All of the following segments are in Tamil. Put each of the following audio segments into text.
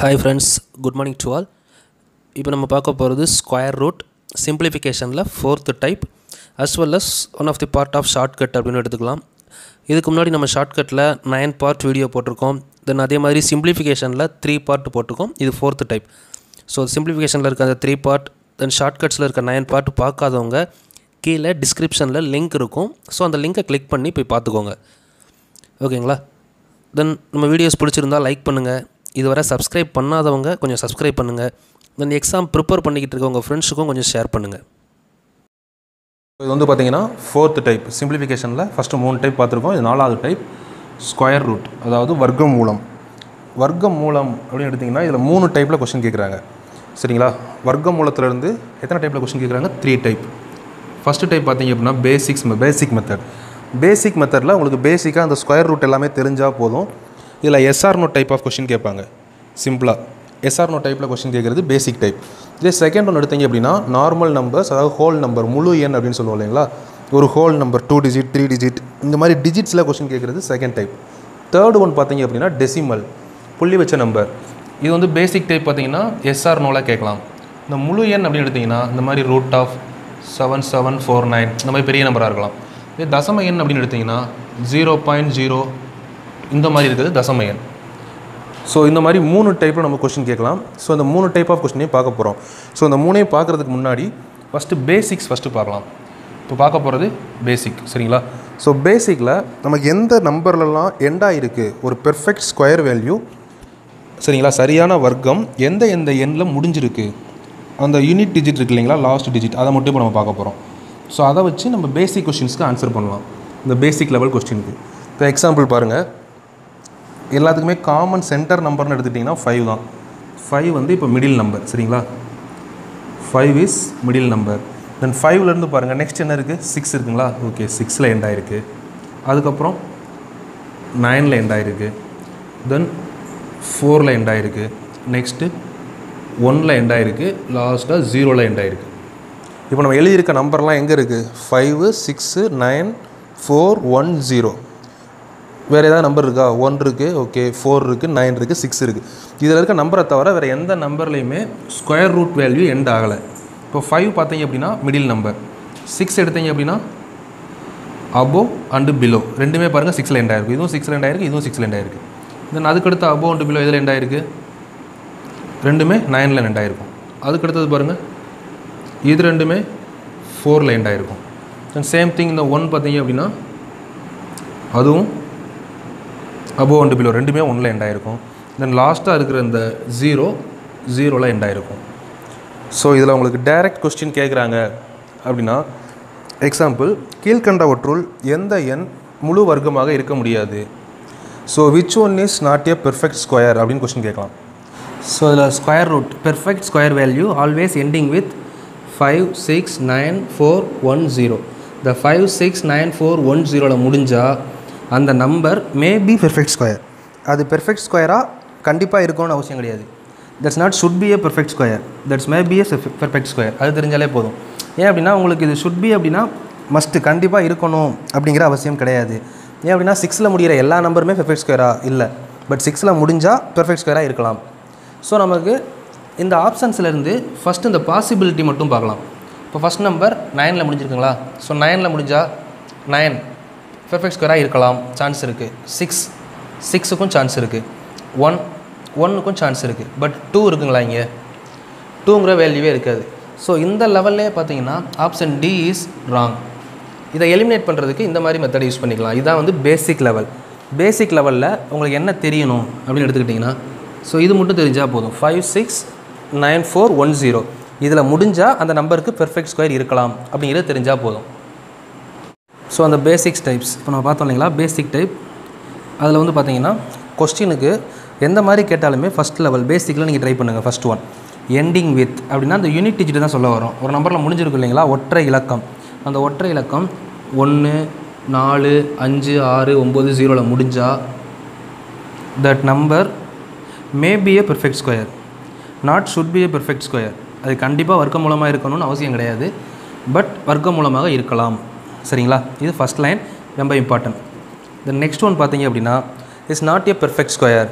Hi friends good morning to all இப்போ நம்ம பார்க்க போகிறது square root சிம்பிளிஃபிகேஷனில் fourth type as well as one of the part of shortcut அப்படின்னு எடுத்துக்கலாம். இதுக்கு முன்னாடி நம்ம ஷார்ட்கட்டில் நைன் பார்ட் வீடியோ போட்டிருக்கோம். தென் அதே மாதிரி சிம்பிளிஃபிகேஷனில் த்ரீ பார்ட் போட்டிருக்கோம். இது ஃபோர்த்து டைப் ஸோ சிம்பிளிஃபிகேஷனில் இருக்க அந்த த்ரீ பார்ட் தென் ஷார்ட்கட்ஸில் இருக்க நைன் பார்ட் பார்க்காதவங்க கீழே டிஸ்கிரிப்ஷனில் லிங்க் இருக்கும். ஸோ அந்த லிங்கை கிளிக் பண்ணி போய் பார்த்துக்கோங்க. ஓகேங்களா தென் நம்ம வீடியோஸ் பிடிச்சிருந்தா லைக் பண்ணுங்கள் இதுவரை சப்ஸ்கிரைப் பண்ணாதவங்க கொஞ்சம் சப்ஸ்கிரைப் பண்ணுங்கள் தென் எக்ஸாம் ப்ரிப்பேர் பண்ணிக்கிட்டு இருக்க உங்கள் ஃப்ரெண்ட்ஸுக்கும் கொஞ்சம் ஷேர் பண்ணுங்கள் இது வந்து பார்த்தீங்கன்னா ஃபோர்த் டைப் சிம்பிளிஃபிகேஷனில் ஃபஸ்ட்டு மூணு டைப் பார்த்துருக்கோம். இது நாலாவது டைப் ஸ்கொயர் ரூட் அதாவது வர்க்கம் மூலம். வர்க்கம் மூலம் அப்படின்னு எடுத்திங்கன்னா இதில் மூணு டைப்பில் கொஷின் கேட்குறாங்க சரிங்களா? வர்க்கம் மூலத்துலேருந்து எத்தனை டைப்பில் கொஷின் கேட்குறாங்க த்ரீ டைப் ஃபஸ்ட்டு டைப் பார்த்தீங்க அப்படின்னா பேசிக்ஸ் பேசிக் மெத்தட் பேசிக் மெத்தடில் உங்களுக்கு பேசிக்காக அந்த ஸ்கொயர் ரூட் எல்லாமே தெரிஞ்சால் போதும். இதில் SR no type of question கேட்பாங்க. சிம்பிளாக எஸ்ஆர் நோ டைப்பில் கொஷின் கேட்குறது பேசிக் டைப் இதே செகண்ட் ஒன்று எடுத்தீங்க அப்படின்னா நார்மல் நம்பர்ஸ் அதாவது ஹோல் நம்பர் முழு எண் அப்படின்னு சொல்லுவோம் இல்லைங்களா? ஒரு whole number two digit three digit இந்த மாதிரி டிஜிட்ஸில் கொஷின் கேட்குறது செகண்ட் டைப் தேர்ட் ஒன் பார்த்தீங்க அப்படின்னா டெசிமல் புள்ளி வச்ச நம்பர் இது வந்து பேசிக் டைப் பார்த்தீங்கன்னா எஸ்ஆர் நோவில் கேட்கலாம். இந்த முழு எண் அப்படின்னு எடுத்திங்கன்னா இந்த மாதிரி root of seven seven four nine இந்த மாதிரி பெரிய நம்பராக இருக்கலாம். இதே தசம எண் அப்படின்னு எடுத்திங்கன்னா ஜீரோ பாயிண்ட் ஜீரோ இந்த மாதிரி இருக்குது தசமயன். ஸோ இந்த மாதிரி மூணு டைப்பில் நம்ம கொஷின் கேட்கலாம். ஸோ இந்த மூணு டைப் ஆஃப் கொஷினையும் பார்க்க போகிறோம் ஸோ இந்த மூணையும் பார்க்குறதுக்கு முன்னாடி ஃபஸ்ட்டு பேசிக்ஸ் ஃபஸ்ட்டு பார்க்கலாம். இப்போ பார்க்க போகிறது பேசிக் சரிங்களா? ஸோ பேசிக்கில் நமக்கு எந்த நம்பர்லலாம் எண்டாக இருக்குது ஒரு பெர்ஃபெக்ட் ஸ்கொயர் வேல்யூ சரிங்களா? சரியான வர்க்கம் எந்த எந்த எண்ணில் முடிஞ்சிருக்கு? அந்த யூனிட் டிஜிட் இருக்கு இல்லைங்களா? லாஸ்ட் டிஜிட் அதை மட்டும் இப்போ நம்ம பார்க்க போகிறோம் ஸோ அதை வச்சு நம்ம பேசிக் கொஷின்ஸ்க்கு ஆன்சர் பண்ணலாம். இந்த பேசிக் லெவல் கொஸ்டினுக்கு இப்போ எக்ஸாம்பிள் பாருங்கள் எல்லாத்துக்குமே காமன் சென்டர் நம்பர்னு எடுத்துட்டிங்கன்னா ஃபைவ் தான். ஃபைவ் வந்து இப்போ மிடில் நம்பர் சரிங்களா? Five is middle number then ஃபைவ்லேருந்து பாருங்கள் நெக்ஸ்ட் என்ன இருக்குது சிக்ஸ் இருக்குங்களா? ஓகே சிக்ஸில் எண்ட் ஆயிருக்கு. அதுக்கப்புறம் நைனில் எண்ட் ஆயிருக்கு. தென் ஃபோரில் எண்ட் ஆயிருக்கு. நெக்ஸ்ட்டு ஒனில் எண்ட் ஆயிருக்கு. லாஸ்ட்டாக ஜீரோவில் எண்ட் ஆயிருக்கு. இப்போ நம்ம எழுதியிருக்க நம்பர்லாம் எங்கே இருக்குது five six nine four one zero வேறு ஏதாவது நம்பர் இருக்கா? ஒன் இருக்குது ஓகே ஃபோர் இருக்குது நைன் இருக்குது சிக்ஸ் இருக்குது இதில் இருக்க நம்பரை தவிர வேறு எந்த நம்பர்லேயுமே ஸ்கொயர் ரூட் வேல்யூ எண்ட் ஆகலை. இப்போ ஃபைவ் பார்த்தீங்க அப்படின்னா மிடில் நம்பர் சிக்ஸ் எடுத்தீங்க அப்படின்னா அபோவ் அண்டு பிலோ ரெண்டுமே பாருங்கள் சிக்ஸில் எண்ட் ஆயிருக்கு. இதுவும் சிக்ஸில் எண்ட் ஆயிருக்கு இதுவும் சிக்ஸில் எண்ட் ஆயிருக்கு. தென் அதுக்கடுத்து அபோவ் அண்டு பிலோ இதில் எண்ட் ஆயிருக்கு? ரெண்டுமே நைனில் எண்ட் ஆயிருக்கும். அதுக்கடுத்தது பாருங்கள் இது ரெண்டுமே ஃபோரில் எண்ட் ஆயிருக்கும். தென் சேம் திங் இந்த ஒன் பார்த்தீங்க அப்படின்னா அதுவும் அபோவ் அண்டு பிலோ ரெண்டுமே ஒன்றில் எண்ட் ஆகிருக்கும் தென் லாஸ்ட்டாக இருக்கிற இந்த ஜீரோ ஜீரோவில் எண்ட் ஆகிருக்கும் ஸோ இதில் உங்களுக்கு டைரக்ட் கொஸ்டின் கேட்குறாங்க அப்படின்னா எக்ஸாம்பிள் கீழ்கண்டவற்றுள் எந்த எண் முழு வர்க்கமாக இருக்க முடியாது? So which one is not a perfect square அப்படின்னு கொஸ்டின் கேட்கலாம். ஸோ இதில் square root perfect square value always ending with five six nine four one zero இந்த five six nine four one ஜீரோவில் முடிஞ்சால் அந்த number may be perfect square அது பெர்ஃபெக்ட் ஸ்கொயராக கண்டிப்பாக இருக்கும்னு அவசியம் கிடையாது. That's not should be a perfect square that's may be a perfect square அது தெரிஞ்சாலே போதும். ஏன் அப்படின்னா உங்களுக்கு இது ஷுட் பி அப்படின்னா மஸ்ட்டு கண்டிப்பாக இருக்கணும் அப்படிங்கிற அவசியம் கிடையாது. ஏன் அப்படின்னா சிக்ஸில் முடிகிற எல்லா நம்பருமே பெர்ஃபெக்ட் ஸ்கொயராக இல்லை. பட் சிக்ஸில் முடிஞ்சால் பெர்ஃபெக்ட் ஸ்கொயராக இருக்கலாம். ஸோ நமக்கு இந்த ஆப்ஷன்ஸ்லேருந்து ஃபஸ்ட்டு இந்த பாசிபிலிட்டி மட்டும் பார்க்கலாம். இப்போ ஃபஸ்ட் நம்பர் நைனில் முடிஞ்சிருக்குங்களா? ஸோ நைனில் முடிஞ்சால் நைன் பெர்ஃபெக்ட் ஸ்கொயராக இருக்கலாம். சான்ஸ் இருக்குது சிக்ஸ் சிக்ஸுக்கும் சான்ஸ் இருக்குது ஒன் ஒன்னுக்கும் சான்ஸ் இருக்குது பட் டூ இருக்குங்களா இங்கே? டூங்கிற வேல்யூவே இருக்காது. ஸோ இந்த லெவல்லே பார்த்தீங்கன்னா ஆப்ஷன் டி இஸ் ராங் இதை எலிமினேட் பண்ணுறதுக்கு இந்த மாதிரி மெத்தட் யூஸ் பண்ணிக்கலாம். இதான் வந்து பேசிக் லெவல் பேசிக் லெவலில் உங்களுக்கு என்ன தெரியணும் அப்படின்னு எடுத்துக்கிட்டிங்கன்னா ஸோ இது மட்டும் தெரிஞ்சால் போதும். Five six nine four one zero இதில் முடிஞ்சால் அந்த நம்பருக்கு பெர்ஃபெக்ட் ஸ்கொயர் இருக்கலாம். அப்படிங்கிறது தெரிஞ்சால் போதும். ஸோ அந்த பேசிக்ஸ் டைப்ஸ் இப்போ நம்ம பார்த்தோம் இல்லைங்களா? பேசிக் டைப் அதில் வந்து பார்த்தீங்கன்னா கொஸ்டினுக்கு எந்த மாதிரி கேட்டாலுமே ஃபஸ்ட் லெவல் பேசிக்கில் நீங்கள் ட்ரை பண்ணுங்கள் ஃபஸ்ட் ஒன் எண்டிங் வித் அப்படின்னா அந்த யூனிட் டிஜிட் தான் சொல்ல வரும். ஒரு நம்பரில் முடிஞ்சிருக்கும் இல்லைங்களா? ஒற்றை இலக்கம். அந்த ஒற்றை இலக்கம் ஒன்று நாலு அஞ்சு ஆறு ஒம்பது ஜீரோவில் முடிஞ்சால் that number may be a perfect square not should be a perfect square அது கண்டிப்பாக வர்க்க மூலமாக இருக்கணும்னு அவசியம் கிடையாது. பட் வர்க்க மூலமாக இருக்கலாம். சரிங்களா? இது ஃபஸ்ட் லைன் ரொம்ப இம்பார்ட்டன்ட் தென் நெக்ஸ்ட் ஒன் பார்த்தீங்க அப்படின்னா is not a perfect square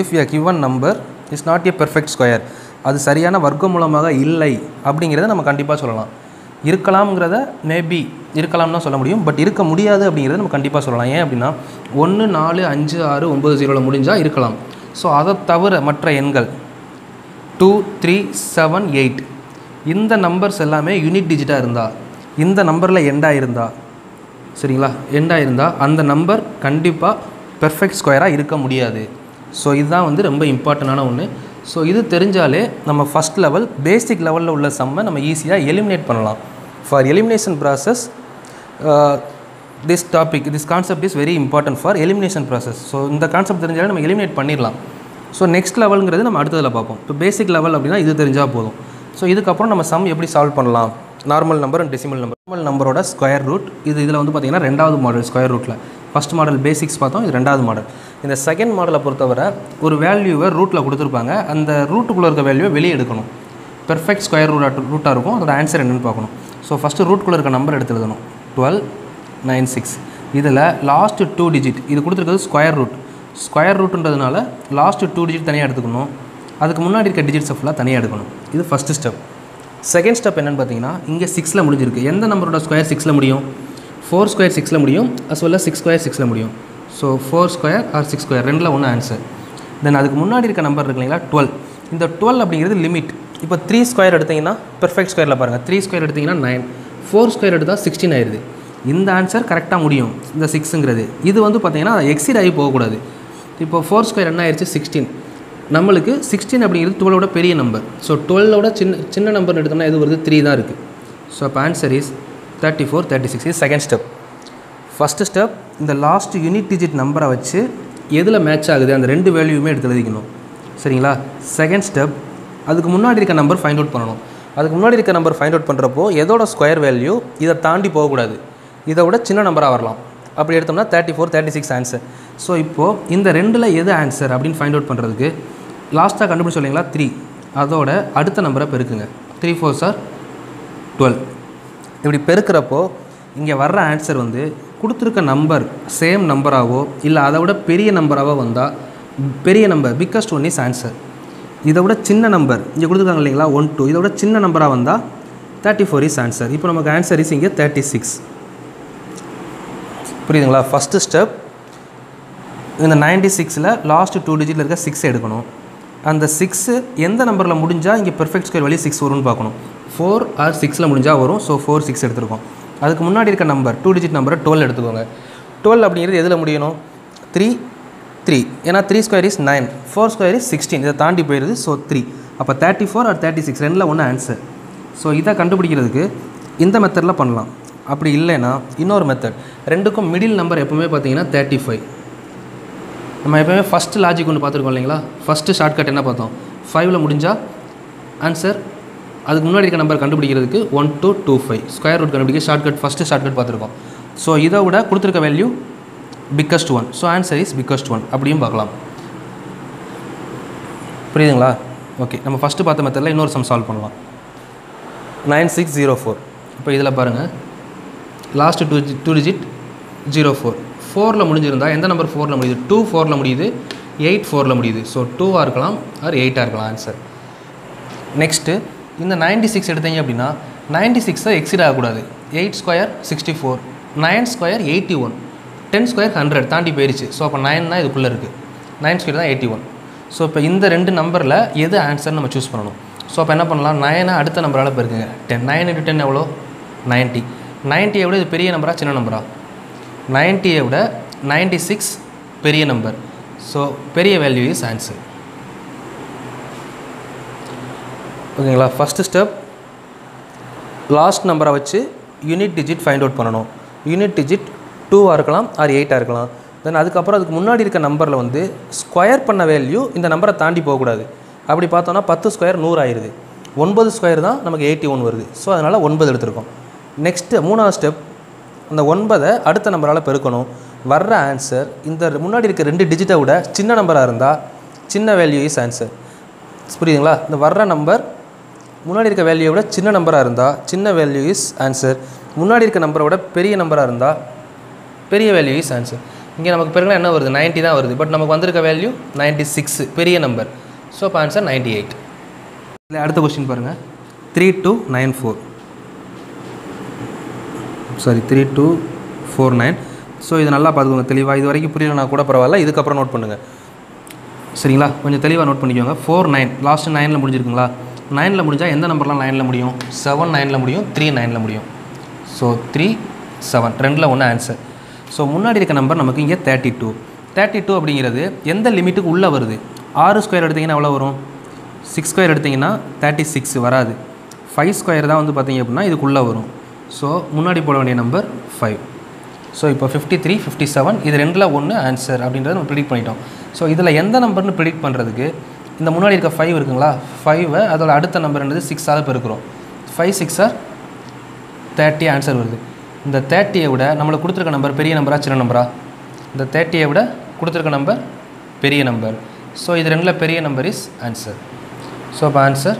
if a given number is not a perfect square அது சரியான வர்க்க மூலமாக இல்லை அப்படிங்கிறத நம்ம கண்டிப்பாக சொல்லலாம். இருக்கலாம்ங்கிறத மேபி இருக்கலாம் சொல்ல முடியும். பட் இருக்க முடியாது அப்படிங்கிறத நம்ம கண்டிப்பாக சொல்லலாம். ஏன் அப்படின்னா ஒன்று நாலு அஞ்சு ஆறு ஒம்பது ஜீரோவில் முடிஞ்சால் இருக்கலாம். ஸோ அதை தவிர மற்ற எண்கள் டூ த்ரீ செவன் எயிட் இந்த நம்பர்ஸ் எல்லாமே யூனிட் டிஜிட்டாக இருந்தால் இந்த நம்பரில் எண்டாக இருந்தால் சரிங்களா? எண்டாக இருந்தால் அந்த நம்பர் கண்டிப்பாக பெர்ஃபெக்ட் ஸ்கொயராக இருக்க முடியாது. ஸோ இதுதான் வந்து ரொம்ப இம்பார்ட்டண்டான ஒன்று ஸோ இது தெரிஞ்சாலே நம்ம ஃபஸ்ட் லெவல் பேசிக் லெவலில் உள்ள சம்மை நம்ம ஈஸியாக எலிமினேட் பண்ணலாம். For elimination process this topic this concept is very important for elimination process so இந்த கான்செப்ட் தெரிஞ்சாலே நம்ம எலிமினேட் பண்ணிடலாம். ஸோ நெக்ஸ்ட் லெவலுங்கிறது நம்ம அடுத்ததில் பார்ப்போம். இப்போ பேசிக் லெவல் அப்படின்னா இது தெரிஞ்சால் போதும். ஸோ இதுக்கப்புறம் நம்ம சம் எப்படி சால்வ் பண்ணலாம்? Normal number and decimal number normal நம்பரோட ஸ்கொயர் ரூட் இது இதில் வந்து பார்த்திங்கன்னா ரெண்டாவது மாடல் ஸ்கொயர் ரூட்டில் ஃபஸ்ட் மாடல் பேசிக்ஸ் பார்த்தோம் இது ரெண்டாவது மாடல் இந்த செகண்ட் மாடலை பொறுத்தவரை ஒரு வேல்யூவை ரூட்டில் கொடுத்துருப்பாங்க. அந்த ரூட்டுக்குள்ளே இருக்க வேல்யூவை வெளியே எடுக்கணும். பெர்ஃபெக்ட் ஸ்கொயர் ரூட் ரூட்டாக இருக்கும். அதோட ஆன்சர் என்னென்னு பார்க்கணும். ஸோ ஃபஸ்ட்டு ரூட்குள்ளே இருக்க நம்பர் எடுத்து எழுதணும். டுவெல் நைன் சிக்ஸ் இதில் லாஸ்ட்டு டூ டிஜிட் இது கொடுத்துருக்கிறது ஸ்கொயர் ரூட் ஸ்கொயர் ரூட்டுன்றதுனால லாஸ்ட்டு டூ டிஜிட் தனியாக எடுத்துக்கணும். அதுக்கு முன்னாடி இருக்க டிஜிட்ஸை ஃபுல்லாக தனியாக எடுக்கணும். இது ஃபஸ்ட்டு ஸ்டெப் செகண்ட் ஸ்டெப் என்னென்னு பார்த்தீங்கன்னா இங்கே சிக்ஸில் முடிஞ்சிருக்கு. எந்த நம்பரோட ஸ்கொயர் சிக்ஸில் முடியும்? ஃபோர் ஸ்கொயர் சிக்ஸில் முடியும் அஸ் வெல் சிக்ஸ் ஸ்கொயர் சிக்ஸில் முடியும். So four square or six square ரெண்டில் ஒன்று ஆன்சர் தென் அதுக்கு முன்னாடி இருக்க நம்பர் இருக்கு இல்லைங்களா? டுவெல் இந்த டுவெல் அப்படிங்கிறது லிமிட் இப்போ த்ரீ ஸ்கொயர் எடுத்தீங்கன்னா பெர்ஃபெக்ட் ஸ்கொயரில் பாருங்கள் த்ரீ ஸ்கொயர் எடுத்தீங்கன்னா நைன் ஃபோர் ஸ்கொயர் எடுத்தால் சிக்ஸ்டீன் ஆயிடுது இந்த ஆன்சர் கரெக்டாக முடியும் இந்த சிக்ஸுங்கிறது இது வந்து பார்த்தீங்கன்னா எக்ஸிட் ஆகி போகக்கூடாது. இப்போ ஃபோர் ஸ்கொயர் என்ன ஆயிடுச்சு சிக்ஸ்டீன் நம்மளுக்கு சிக்ஸ்டீன் அப்படிங்கிறது டுவெலோட பெரிய நம்பர் ஸோ டுவெல்லோட சின்ன சின்ன நம்பர் எடுத்தோம்னா எது வருது த்ரீ தான் இருக்குது ஸோ அப்போ answer is thirty four thirty six is second step first step இந்த லாஸ்ட் யூனிட் டிஜிட் நம்பரை வச்சு எதில் மேட்ச் ஆகுது அந்த ரெண்டு வேல்யூமே எடுத்து எழுதிக்கணும். சரிங்களா? செகண்ட் ஸ்டெப் அதுக்கு முன்னாடி இருக்க நம்பர் ஃபைண்ட் அவுட் பண்ணணும். அதுக்கு முன்னாடி இருக்க நம்பர் ஃபைண்ட் அவுட் பண்ணுறப்போ எதோட ஸ்கொயர் வேல்யூ இதை தாண்டி போகக்கூடாது. இதை விட சின்ன நம்பராக வரலாம். அப்படி எடுத்தோம்னா thirty four thirty six answer so இப்போது இந்த ரெண்டில் எது ஆன்சர் அப்படின்னு ஃபைண்ட் அவுட் பண்ணுறதுக்கு லாஸ்ட்டாக கண்டுபிடிச்ச இல்லைங்களா த்ரீ அதோட அடுத்த நம்பரை பெருக்குங்க. த்ரீ ஃபோர் சார் டுவெல் இப்படி பெருக்கிறப்போ இங்கே வர்ற ஆன்சர் வந்து கொடுத்துருக்க நம்பர் சேம் நம்பராகவோ இல்லை அதை விட பெரிய நம்பராகவோ வந்தால் பெரிய number biggest one is answer இதை விட சின்ன நம்பர் இங்கே கொடுத்துருக்காங்க இல்லைங்களா? ஒன் டூ இதை விட சின்ன நம்பராக வந்தால் தேர்ட்டி ஃபோர் இஸ் ஆன்சர் இப்போ நமக்கு ஆன்சர் இஸ் இங்கே தேர்ட்டி சிக்ஸ் புரியுதுங்களா? ஃபஸ்ட்டு ஸ்டெப் இந்த நைன்டி சிக்ஸில் லாஸ்ட்டு டூ டிஜிட்டில் இருக்க சிக்ஸ் எடுக்கணும். அந்த சிக்ஸு எந்த நம்பரில் முடிஞ்சால் இங்கே பெர்ஃபெக்ட் ஸ்கொயர் வழி சிக்ஸ் வரும்னு பார்க்கணும். ஃபோர் ஆர் சிக்ஸில் முடிஞ்சால் வரும். ஸோ ஃபோர் சிக்ஸ் எடுத்துருக்கோம். அதுக்கு முன்னாடி இருக்க நம்பர் டூ டிஜிட் நம்பரை டுவெல் எடுத்துக்கோங்க. டுவெல் அப்படிங்கிறது எதில் முடியணும்? த்ரீ த்ரீ ஏன்னா three square is nine four square is sixteen இதை தாண்டி போயிடுது ஸோ த்ரீ அப்போ thirty four or thirty six ரெண்டில் ஒன்று ஆன்சர் ஸோ இதை கண்டுபிடிக்கிறதுக்கு இந்த மெத்தடில் பண்ணலாம். அப்படி இல்லைன்னா இன்னொரு மெத்தட் ரெண்டுக்கும் மிடில் நம்பர் எப்போவுமே பார்த்தீங்கன்னா தேர்ட்டி ஃபைவ் நம்ம எப்போவுமே ஃபஸ்ட்டு லாஜிக் ஒன்று பார்த்துருக்கோம் இல்லைங்களா? ஃபஸ்ட்டு ஷார்ட்கட் என்ன பார்த்தோம்? ஃபைவ்ல முடிஞ்சால் ஆன்சர் அதுக்கு முன்னாடி இருக்க நம்பர் கண்டுபிடிக்கிறதுக்கு one two two five square root கண்டுபிடிக்க ஷார்ட்கட் ஃபஸ்ட்டு ஷார்ட்கட் பார்த்துருக்கோம். ஸோ இதை விட கொடுத்துருக்க value biggest one so answer is biggest one அப்படியும் பார்க்கலாம். புரியுதுங்களா? ஓகே நம்ம ஃபஸ்ட்டு பார்த்த மெத்தடில் இன்னொரு சம் சால்வ் பண்ணலாம். நைன் சிக்ஸ் ஜீரோ ஃபோர் இப்போ இதில் பாருங்கள் last two two digit zero four ஃபோரில் முடிஞ்சிருந்தால் எந்த நம்பர் ஃபோரில் முடியுது? டூ ஃபோரில் முடியுது. எயிட் ஃபோரில் முடியுது. ஸோ டூவாக இருக்கலாம் ஆர் எயிட்டாக இருக்கலாம் ஆன்சர் நெக்ஸ்ட்டு இந்த நைன்டி சிக்ஸ் எடுத்தீங்க அப்படின்னா நைன்டி சிக்ஸை எக்ஸிட் ஆகக்கூடாது. Eight square sixty four nine square eighty one ten square hundred தாண்டி போயிடுச்சு ஸோ அப்போ நைன் தான் இதுக்குள்ளே இருக்குது நைன் ஸ்கொயர் தான் எயிட்டி ஒன் ஸோ இப்போ இந்த ரெண்டு நம்பரில் எது ஆன்சர் நம்ம சூஸ் பண்ணணும்? ஸோ அப்போ என்ன பண்ணலாம்? நைனை அடுத்த நம்பரால் பெருக்குங்க. டென் நைன் இன்ட்டு டென் எவ்வளோ? நைன்ட்டி நைன்ட்டியை விட இது பெரிய நம்பரா சின்ன நம்பரா நைன்ட்டியை விட நைன்டி சிக்ஸ் பெரிய நம்பர் ஸோ பெரிய வேல்யூ இஸ் ஆன்சர் ஓகேங்களா? ஃபஸ்ட்டு ஸ்டெப் லாஸ்ட் நம்பரை வச்சு யூனிட் டிஜிட் ஃபைண்ட் அவுட் பண்ணணும். யூனிட் டிஜிட் டூவாக இருக்கலாம் ஆர் எயிட்டாக இருக்கலாம். தென் அதுக்கப்புறம் அதுக்கு முன்னாடி இருக்க நம்பரில் வந்து ஸ்கொயர் பண்ண வேல்யூ இந்த நம்பரை தாண்டி போகக்கூடாது. அப்படி பார்த்தோன்னா பத்து ஸ்கொயர் நூறு ஆயிடுது ஒன்பது ஸ்கொயர் தான் நமக்கு எயிட்டி ஒன் வருது. ஸோ அதனால் ஒன்பது எடுத்திருக்கோம். நெக்ஸ்ட்டு மூணாவது ஸ்டெப் அந்த ஒன்பதை அடுத்த நம்பரால் பெருக்கணும். வர்ற ஆன்சர் இந்த முன்னாடி இருக்க ரெண்டு டிஜிட்டை விட சின்ன நம்பராக இருந்தால் சின்ன வேல்யூ இஸ் ஆன்சர் புரியுதுங்களா? இந்த வர்ற நம்பர் முன்னாடி இருக்க வேல்யூவை விட சின்ன நம்பராக இருந்தால் சின்ன வேல்யூ இஸ் ஆன்சர் முன்னாடி இருக்க நம்பரை விட பெரிய நம்பராக இருந்தால் பெரிய வேல்யூ இஸ் ஆன்சர் இங்கே நமக்கு பெருக்கலாம் என்ன வருது? 90 தான் வருது. பட் நமக்கு வந்திருக்க வேல்யூ 96 சிக்ஸ் பெரிய நம்பர் ஸோ இப்போ ஆன்சர் நைன்ட்டி எயிட் இதில் அடுத்த கொஸ்டின் பாருங்கள் three two nine four sorry three two four nine so இது நல்லா பார்த்துக்கோங்க தெளிவாக இது வரைக்கும் புரியலனா கூட பரவாயில்ல. இதுக்கப்புறம் நோட் பண்ணுங்கள் சரிங்களா? கொஞ்சம் தெளிவாக நோட் பண்ணிக்கோங்க. ஃபோர் நைன் லாஸ்ட்டு நைனில் முடிஞ்சிருக்குங்களா? நைனில் முடிஞ்சால் எந்த நம்பர்லாம் நைனில் முடியும்? செவன் நைனில் முடியும். த்ரீ நைனில் முடியும். ஸோ த்ரீ செவன் ரெண்டில் ஒன்று ஆன்சர் ஸோ முன்னாடி இருக்க நம்பர் நமக்கு இங்கே தேர்ட்டி டூ தேர்ட்டி டூ அப்படிங்கிறது எந்த லிமிட்டுக்கு உள்ளே வருது? ஆறு ஸ்கொயர் எடுத்திங்கன்னா எவ்வளோ வரும்? சிக்ஸ் ஸ்கொயர் எடுத்திங்கன்னா தேர்ட்டி சிக்ஸ் வராது. ஃபைவ் ஸ்கொயர் தான் வந்து பார்த்திங்க அப்படின்னா இதுக்குள்ளே வரும். ஸோ முன்னாடி போட வேண்டிய நம்பர் ஃபைவ் ஸோ இப்போ ஃபிஃப்டி த்ரீ ஃபிஃப்டி செவன் இது ரெண்டில் ஒன்று ஆன்சர் அப்படின்றத நம்ம ப்ரிடிக்ட் பண்ணிட்டோம். ஸோ இதில் எந்த நம்பர்னு ப்ரிடிக்ட் பண்ணுறதுக்கு இந்த முன்னாடி இருக்க ஃபைவ் இருக்குங்களா? ஃபைவை அதோட அடுத்த நம்பர் என்னது? சிக்ஸாக பெருக்கிறோம். Five six or thirty answer வருது. இந்த தேர்ட்டியை விட நம்மளுக்கு கொடுத்துருக்க நம்பர் பெரிய நம்பரா சின்ன நம்பரா இந்த தேர்ட்டியை விட கொடுத்துருக்க நம்பர் பெரிய நம்பர் ஸோ இது ரெண்டில் பெரிய நம்பர் இஸ் ஆன்சர் ஸோ அப்போ ஆன்சர்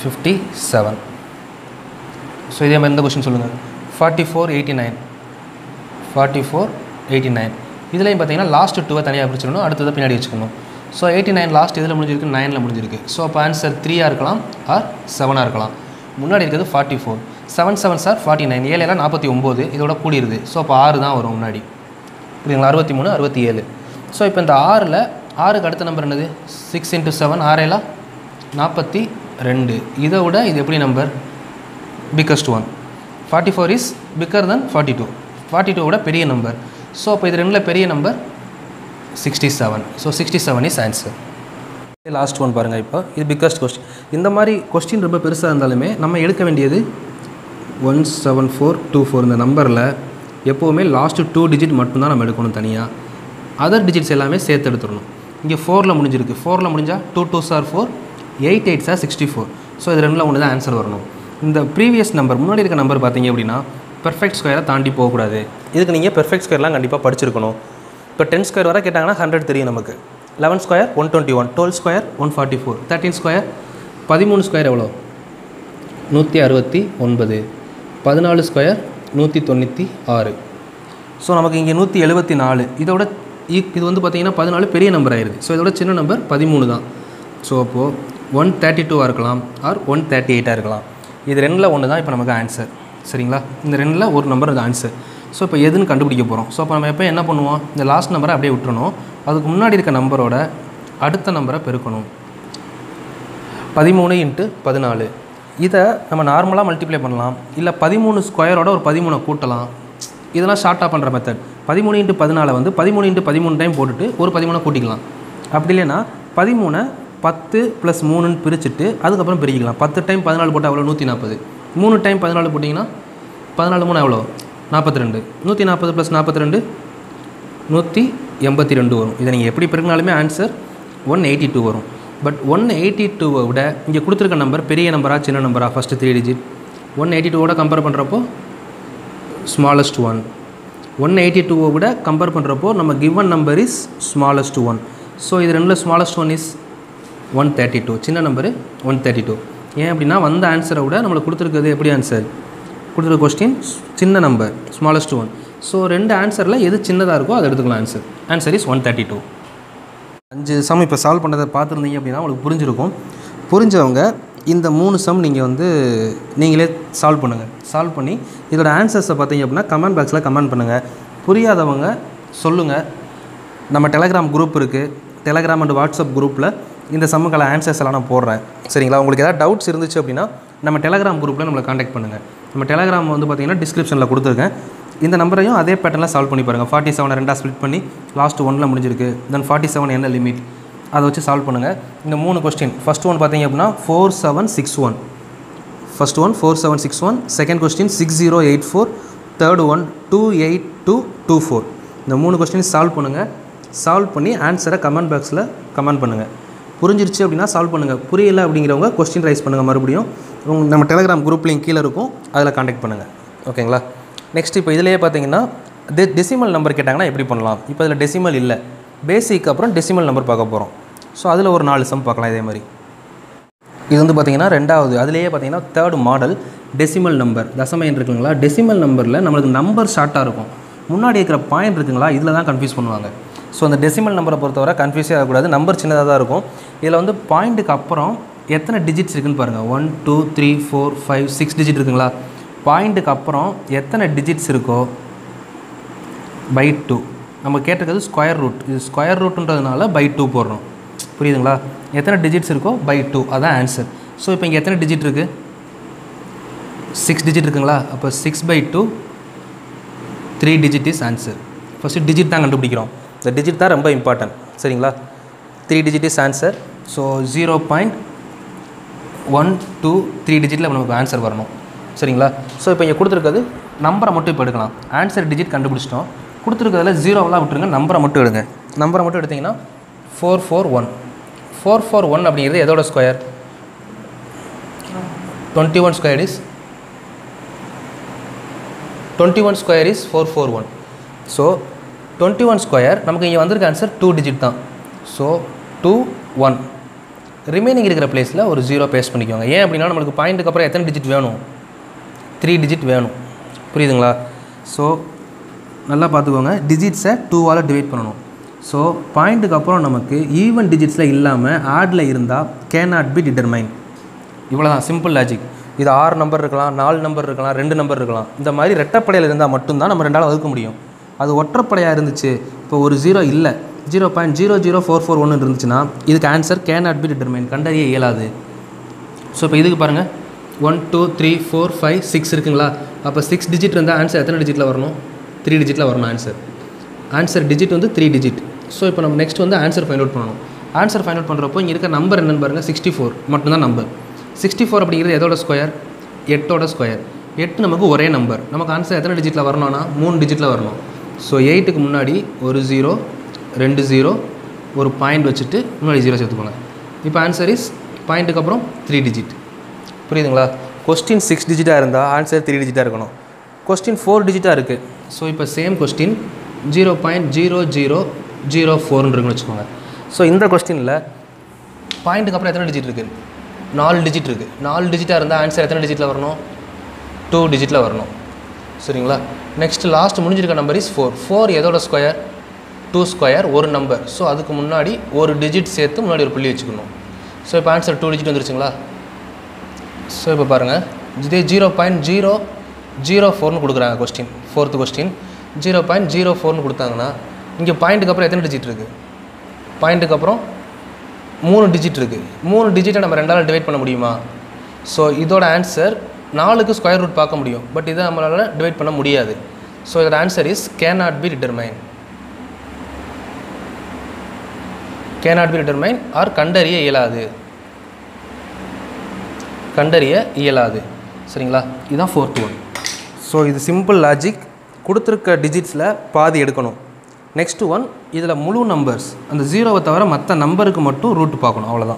ஃபிஃப்டி செவன் ஸோ இதே மாதிரி இந்த கொஷின் சொல்லுங்கள் forty four eighty nine forty four eighty nine இதுலேயும் பார்த்தீங்கன்னா லாஸ்ட் டூவை தனியாக பிரிச்சிடணும் அடுத்ததை பின்னாடி வச்சுக்கணும். ஸோ எயிட்டி நைன் லாஸ்ட் இதில் முடிஞ்சிருக்கு நைனில் முடிஞ்சிருக்கு. ஸோ அப்போ ஆன்சர் த்ரீயாக இருக்கலாம் ஆர் செவனாக இருக்கலாம். முன்னாடி இருக்கிறது forty four seven seven sir forty nine ஏழெல்லாம் நாற்பத்தி ஒம்பது இதோட கூடியிருது ஸோ அப்போ ஆறு தான் வரும் முன்னாடி. புரியுதுங்களா? அறுபத்தி மூணு அறுபத்தி ஏழு. ஸோ இப்போ இந்த ஆறில் ஆறுக்கு அடுத்த நம்பர் என்னது? சிக்ஸ் இன்ட்டு செவன் ஆறேலா நாற்பத்தி ரெண்டு. இதை விட இது எப்படி number biggest one forty four is bigger then forty two forty two விட பெரிய நம்பர் ஸோ அப்போ இது ரெண்டில் பெரிய number sixty seven so sixty seven is answer last one பாருங்கள் இப்போ. இது பிக்கஸ்ட் கொஸ்டின் இந்த மாதிரி கொஸ்டின் ரொம்ப பெருசாக இருந்தாலுமே நம்ம எடுக்க வேண்டியது one seven four two four இந்த நம்பரில் எப்போவுமே லாஸ்ட்டு டூ டிஜிட் மட்டும்தான் நம்ம எடுக்கணும் தனியாக அதர் டிஜிட்ஸ் எல்லாமே சேர்த்து எடுத்துடணும். இங்கே ஃபோரில் முடிஞ்சிருக்கு. ஃபோரில் முடிஞ்சால் two two sir four eight eight sir sixty four so இது ரெண்டில் ஒன்று தான் ஆன்சர் வரணும். இந்த ப்ரீவியஸ் நம்பர் முன்னாடி இருக்க நம்பர் பார்த்தீங்க அப்படின்னா பெர்ஃபெக்ட் ஸ்கொயரை தாண்டி போகக்கூடாது. இதுக்கு நீங்கள் பெர்ஃபெக்ட் ஸ்கொயர்லாம் கண்டிப்பாக படிச்சிருக்கணும். இப்போ டென் ஸ்கொயர் வர கேட்டாங்கன்னா ஹண்ட்ரட் தெரியும் நமக்கு. Eleven square one twenty one twelve square one forty four thirteen square பதிமூணு ஸ்கொயர் எவ்வளோ? நூற்றி அறுபத்தி ஒன்பது. பதினாலு ஸ்கொயர் நூற்றி தொண்ணூற்றி ஆறு. ஸோ நமக்கு இங்கே நூற்றி எழுபத்தி நாலு. இதோட e- இது வந்து பார்த்திங்கன்னா பதினாலு பெரிய நம்பர் ஆயிடுது ஸோ இதோட சின்ன நம்பர் பதிமூணு தான். ஸோ அப்போது ஒன் தேர்ட்டி டூவாக இருக்கலாம் ஆர் ஒன் தேர்ட்டி எயிட்டாக இருக்கலாம். இது ரெண்டில் ஒன்று தான் இப்போ நமக்கு ஆன்சர் சரிங்களா? இந்த ரெண்டில் ஒரு நம்பர் அது ஆன்சர் ஸோ இப்போ எதுன்னு கண்டுபிடிக்க போகிறோம் ஸோ அப்போ நம்ம எப்போ என்ன பண்ணுவோம்? இந்த லாஸ்ட் நம்பரை அப்படியே விட்டுறணும். அதுக்கு முன்னாடி இருக்க நம்பரோட அடுத்த நம்பரை பெருக்கணும். பதிமூணு இன்ட்டு பதினாலு. இதை நம்ம நார்மலாக மல்டிப்ளை பண்ணலாம். இல்லை பதிமூணு ஸ்கொயரோட ஒரு பதிமூணை கூட்டலாம். இதெல்லாம் ஷார்ட்டாக பண்ணுற மெத்தட் பதிமூணு இன்ட்டு பதினாலை வந்து பதிமூணு இன்ட்டு பதிமூணு டைம் போட்டுட்டு ஒரு பதிமூணை கூட்டிக்கலாம். அப்படி இல்லைன்னா பதிமூணை பத்து ப்ளஸ் மூணுன்னு பிரிச்சுட்டு அதுக்கப்புறம் பிரிக்கலாம். பத்து டைம் பதினாலு போட்டால் எவ்வளோ நூற்றி நாற்பது மூணு டைம் பதினாலு போட்டிங்கன்னா பதினாலு மூணு எவ்வளோ நாற்பத்தி ரெண்டு நூற்றி நாற்பது ப்ளஸ் நாற்பத்தி ரெண்டு நூற்றி எண்பத்தி ரெண்டு வரும். இதை நீங்கள் எப்படி பிறகுனாலுமே ஆன்சர் ஒன் எயிட்டி டூ வரும். பட் ஒன் எயிட்டி டூவை விட இங்கே கொடுத்துருக்க நம்பர் பெரிய நம்பரா சின்ன நம்பரா first three digit one eighty டூவோட கம்பேர் பண்ணுறப்போ ஸ்மாலஸ்ட் ஒன் ஒன் எயிட்டி டூவை விட கம்பேர் பண்ணுறப்போ நம்ம given number is smallest one so இது ரெண்டில் smallest one is one thirty two சின்ன நம்பரு ஒன் தேர்ட்டி டூ ஏன் அப்படின்னா வந்த ஆன்சரை விட நம்மளுக்கு கொடுத்துருக்கிறது எப்படி ஆன்சர் கொடுத்துருக்க கொஸ்டின் சின்ன நம்பர் ஸ்மாலஸ்ட் ஒன் ஸோ ரெண்டு ஆன்சரில் எது சின்னதாக இருக்கோ அதை எடுத்துக்கலாம் answer answer is one thirty two அஞ்சு சம் இப்போ சால்வ் பண்ணதை பார்த்துருந்தீங்க அப்படின்னா உங்களுக்கு புரிஞ்சிருக்கும். புரிஞ்சவங்க இந்த மூணு சம் நீங்கள் வந்து நீங்களே சால்வ் பண்ணுங்கள் சால்வ் பண்ணி இதோட ஆன்சர்ஸை பார்த்தீங்க அப்படின்னா கமெண்ட் பாக்ஸில் கமெண்ட் பண்ணுங்கள் புரியாதவங்க சொல்லுங்கள் நம்ம டெலகிராம் குரூப் இருக்குது டெலகிராம் அண்ட் வாட்ஸ்அப் குரூப்பில் இந்த சம்முக்கான ஆன்சர்ஸ் எல்லாம் நான் போடுறேன். சரிங்களா? உங்களுக்கு ஏதாவது டவுட்ஸ் இருந்துச்சு அப்படின்னா நம்ம டெலகிராம் குரூப்பில் நம்மளை காண்டாக்ட் பண்ணுங்கள் நம்ம டெலகிராம் வந்து பார்த்தீங்கன்னா டிஸ்கிரிப்ஷனில் கொடுத்துருக்கேன். இந்த நம்பரையும் அதே பேட்டர்னில் சால்வ் பண்ணி பாருங்கள் ஃபார்ட்டி செவனை ரெண்டாக ஸ்ப்ளிட் பண்ணி லாஸ்ட் ஒனில் முடிஞ்சிருக்கு. தென் ஃபார்ட்டி செவன் என்ன லிமிட் அதை வச்சு சால்வ் பண்ணுங்கள் இந்த மூணு கொஸ்டின் ஃபஸ்ட் ஒன் பார்த்தீங்க அப்படின்னா four seven six one first one four seven six one second question six zero eight four third one two eight two two four இந்த மூணு கொஸ்டின் சால்வ் பண்ணுங்கள் சால்வ் பண்ணி ஆன்சரை கமெண்ட் பாக்ஸில் கமெண்ட் பண்ணுங்கள் புரிஞ்சிருச்சு அப்படின்னா சால்வ் பண்ணுங்கள் புரியலை அப்படிங்கிறவங்க கொஸ்டின் ரைஸ் பண்ணுங்கள் மறுபடியும். நம்ம டெலகிராம் குரூப் லிங்க் கீழே இருக்கும். அதில் காண்டாக்ட் பண்ணுங்கள் ஓகேங்களா நெக்ஸ்ட் இப்போ இதிலேயே பார்த்தீங்கன்னா டெ டெசிமல் நம்பர் கேட்டாங்கன்னா எப்படி பண்ணலாம்? இப்போ இதில் டெசிமல் இல்லை. பேசிக் அப்புறம் டெசிமல் நம்பர் பார்க்க போகிறோம் ஸோ அதில் ஒரு நாலு சம் பார்க்கலாம் இதே மாதிரி. இது வந்து பார்த்தீங்கன்னா ரெண்டாவது. அதுலேயே பார்த்தீங்கன்னா தேர்ட் மாடல் டெசிமல் நம்பர் தசமை இருக்குங்களா? டெசிமல் நம்பரில் நம்மளுக்கு நம்பர் ஷார்ட்டாக இருக்கும். முன்னாடி இருக்கிற பாயிண்ட் இருக்குங்களா? இதில் தான் கன்ஃபியூஸ் பண்ணுவாங்க. ஸோ அந்த டெசிமல் நம்பரை பொறுத்தவரை கன்ஃபியூஸே ஆகக்கூடாது. நம்பர் சின்னதாக தான் இருக்கும். இதில் வந்து பாயிண்ட்டுக்கு அப்புறம் எத்தனை டிஜிட்ஸ் இருக்குன்னு பாருங்கள் one two three four five six digit இருக்குங்களா? பாயிண்ட்டுக்கு அப்புறம் எத்தனை டிஜிட்ஸ் இருக்கோ பை டூ நம்ம கேட்டிருக்கிறது ஸ்கொயர் ரூட் இது ஸ்கொயர் ரூட்ன்றதுனால பை டூ போடுறோம். புரியுதுங்களா? எத்தனை டிஜிட்ஸ் இருக்கோ பை டூ அதான் ஆன்சர் ஸோ இப்போ இங்கே எத்தனை டிஜிட் இருக்குது சிக்ஸ் டிஜிட் இருக்குங்களா? அப்போ six by two three digit is answer first digit தான் கண்டுபிடிக்கிறோம். இந்த டிஜிட் தான் ரொம்ப இம்பார்ட்டன்ட் சரிங்களா? Three digit is answer so zero point one two three டிஜிட்டில் நமக்கு ஆன்சர் வரணும். சரிங்களா? ஸோ இப்போ இங்கே கொடுத்துருக்கிறது நம்பரை மட்டும் இப்போ எடுக்கலாம். ஆன்சர் டிஜிட் கண்டுபிடிச்சிட்டோம். கொடுத்துருக்கிறதுல ஜீரோவெலாம் விட்டுருங்க. நம்பரை மட்டும் எடுங்க. நம்பரை மட்டும் எடுத்திங்கன்னா four four one four four one அப்படிங்கிறது எதோட square twenty one square is twenty one square is four four one so twenty one square நமக்கு இங்கே வந்திருக்க ஆன்சர் டூ டிஜிட் தான். ஸோ டூ ஒன் ரிமைனிங் இருக்கிற பிளேஸில் ஒரு ஜீரோ பேஸ்ட் பண்ணிக்கோங்க ஏன் அப்படின்னா நம்மளுக்கு பாயிண்ட்டுக்கு அப்புறம் எத்தனை டிஜிட் வேணும்? த்ரீ டிஜிட் வேணும். புரியுதுங்களா? ஸோ நல்லா பார்த்துக்கோங்க. டிஜிட்ஸை டூவால் டிவைட் பண்ணணும். ஸோ பாயிண்ட்டுக்கு அப்புறம் நமக்கு ஈவன் டிஜிட்ஸில் இல்லாமல் ஆடில் இருந்தால் கேன் நாட் பி டிட்டர்மைன் இவ்வளோ தான் சிம்பிள் லாஜிக் இது ஆறு நம்பர் இருக்கலாம் நாலு நம்பர் இருக்கலாம் ரெண்டு நம்பர் இருக்கலாம். இந்த மாதிரி ரெட்டப்படையில் இருந்தால் மட்டும்தான் நம்ம ரெண்டால் வகுக்க முடியும். அது ஒற்றைப்படையாக இருந்துச்சு. இப்போ ஒரு ஜீரோ இல்லை. Zero point zero zero four four ஒன்று இருந்துச்சுன்னா இதுக்கு answer can not be determine கண்டறிய இயலாது. ஸோ இப்போ இதுக்கு பாருங்கள் one two three four five six இருக்குங்களா? அப்போ சிக்ஸ் டிஜிட் இருந்தால் ஆன்சர் எத்தனை டிஜிட்டில் வரணும்? த்ரீ டிஜிட்டில் வரணும் ஆன்சர் ஆன்சர் டிஜிட் வந்து த்ரீ டிஜிட் ஸோ இப்போ நம்ம நெக்ஸ்ட் வந்து ஆன்சர் ஃபைண்ட் அவுட் பண்ணணும். ஆன்சர் ஃபைண்ட் அவுட் பண்ணுறப்போ இங்கே இருக்க நம்பர் என்னென்னு பாருங்கள் சிக்ஸ்டி ஃபோர் மட்டும்தான் நம்பர் சிக்ஸ்டி ஃபோர் அப்படிங்கிறது எதோட ஸ்கொயர் எட்டோட ஸ்கொயர் எட்டு நமக்கு ஒரே நம்பர் நமக்கு ஆன்சர் எத்தனை டிஜிட்டில் வரணும்னா மூணு டிஜிட்டில் வரணும். ஸோ எயிட்டுக்கு முன்னாடி ஒரு ஜீரோ ரெண்டு ஜீரோ ஒரு பாயிண்ட் வச்சுட்டு முன்னாடி ஜீரோ சேர்த்துக்கோங்க. இப்போ ஆன்சர் இஸ் பாயிண்ட்டுக்கு அப்புறம் த்ரீ டிஜிட் புரியுதுங்களா? கொஸ்டின் சிக்ஸ் டிஜிட்டாக இருந்தால் ஆன்சர் த்ரீ டிஜிட்டாக இருக்கணும். கொஸ்டின் ஃபோர் டிஜிட்டாக இருக்குது ஸோ இப்போ same question zero point zero zero zero ஃபோர்னு இருக்குன்னு வச்சுக்கோங்க. ஸோ இந்த கொஸ்டினில் பாயிண்ட்டுக்கு அப்புறம் எத்தனை டிஜிட் இருக்குது நாலு டிஜிட் இருக்குது நாலு டிஜிட்டாக இருந்தால் ஆன்சர் எத்தனை டிஜிட்டில் வரணும்? டூ டிஜிட்டில் வரணும். சரிங்களா? நெக்ஸ்ட் லாஸ்ட் முடிஞ்சிருக்க நம்பர் இஸ் ஃபோர் ஃபோர் எதோட ஸ்கொயர் டூ ஸ்கொயர் ஒரு நம்பர் ஸோ அதுக்கு முன்னாடி ஒரு டிஜிட் சேர்த்து முன்னாடி ஒரு புள்ளி வச்சுக்கணும். ஸோ இப்போ ஆன்சர் டூ டிஜிட் வந்துருச்சுங்களா? ஸோ இப்போ பாருங்கள் இதே ஜீரோ பாயிண்ட் ஜீரோ ஜீரோ ஃபோர்னு கொடுக்குறாங்க question fourth question zero point zero ஃபோர்னு கொடுத்தாங்கன்னா இங்கே பாயிண்ட்டுக்கு அப்புறம் எத்தனை டிஜிட் இருக்குது பாயிண்ட்டுக்கு அப்புறம் மூணு டிஜிட் இருக்குது மூணு டிஜிட்டை நம்ம ரெண்டால் டிவைட் பண்ண முடியுமா? ஸோ இதோட ஆன்சர் நாலுக்கு ஸ்கொயர் ரூட் பார்க்க முடியும். பட் இதை நம்மளால் டிவைட் பண்ண முடியாது. ஸோ இதோட answer is can not be determine cannot be determine or கண்டறிய இயலாது. கண்டறிய இயலாது. சரிங்களா? இதுதான் ஃபோர்த் ஒன் ஸோ இது சிம்பிள் லாஜிக் கொடுத்துருக்க டிஜிட்ஸில் பாதி எடுக்கணும். நெக்ஸ்ட் ஒன் இதில் முழு நம்பர்ஸ் அந்த ஜீரோவை தவிர மற்ற நம்பருக்கு மட்டும் ரூட் பார்க்கணும். அவ்வளோதான்